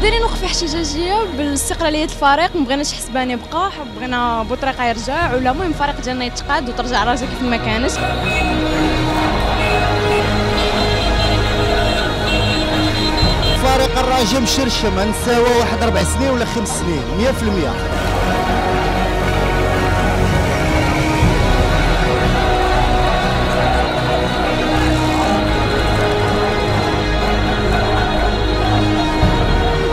دايرين وقفه احتجاجيه بالاستقلاليه الفريق ما بغيناش حسبان يبقى بغينا بوطريقة يرجع ولا المهم الفريق ديالنا يتقاد وترجع راسها كيف ما كانت. فريق الرجاء مشرشم نساوى واحد أربع سنين ولا خمس سنين 100%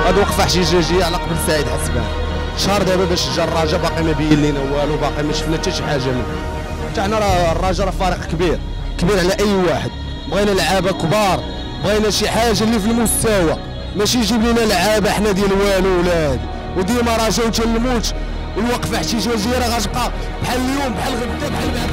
هاد وقفة احتجاجيه على قبل سعيد حسبان. شهر دابا باش جا الرجاء باقي ما بين لينا والو باقي ما شفنا حتى شي حاجة منه تاعنا راه الرجاء راه فريق كبير كبير على أي واحد. بغينا لعابة كبار بغينا شي حاجة اللي في المستوى. ماشي يجيب لنا لعابة حنا ديال والو ولا هادي وديما رجاء تنموت والوقفه احتجاجيه راه غتبقى بحال اليوم بحال غدا بحال بعد.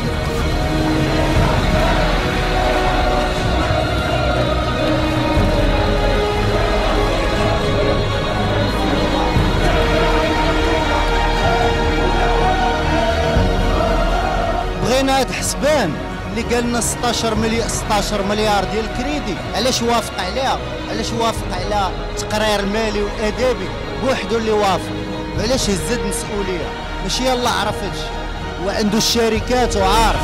بغينا حسبان اللي قال لنا 16 مليار 16 مليار ديال الكريدي علاش وافق عليها؟ علاش وافق على التقرير المالي والادبي بوحدو اللي وافق. علاش هز المسؤوليه ماشي يلا عرف هادشي وعنده الشركات وعارف.